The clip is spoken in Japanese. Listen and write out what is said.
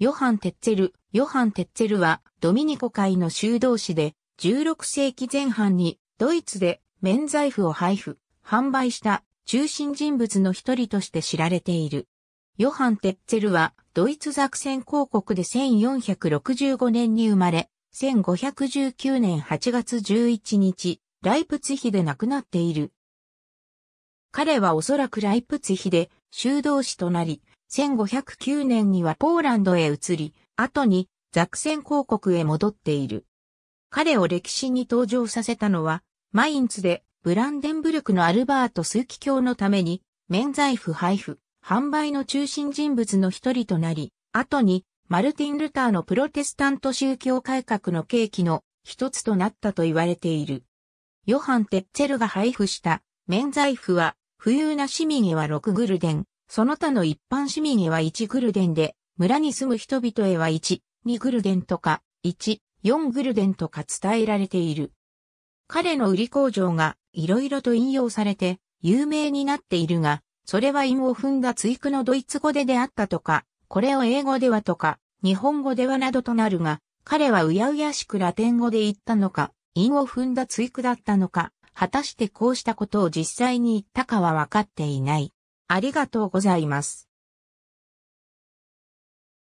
ヨハン・テッツェル。ヨハン・テッツェルはドミニコ会の修道士で16世紀前半にドイツで免罪符を配布、販売した中心人物の一人として知られている。ヨハン・テッツェルはドイツザクセン公国で1465年に生まれ、1519年8月11日、ライプツヒで亡くなっている。彼はおそらくライプツヒで修道士となり、1509年にはポーランドへ移り、後にザクセン公国へ戻っている。彼を歴史に登場させたのは、マインツでブランデンブルクのアルバート枢機卿のために、免罪符配布、販売の中心人物の一人となり、後にマルティン・ルターのプロテスタント宗教改革の契機の一つとなったと言われている。ヨハン・テッツェルが配布した免罪符は、富裕な市民へは6グルデン、その他の一般市民へは1グルデンで、村に住む人々へは1、2グルデンとか、1、4グルデンとか伝えられている。彼の売り工場が色々と引用されて有名になっているが、それは韻を踏んだ追句のドイツ語でであったとか、これを英語ではとか、日本語ではなどとなるが、彼はうやうやしくラテン語で言ったのか、韻を踏んだ追句だったのか、果たしてこうしたことを実際に言ったかはわかっていない。ありがとうございます。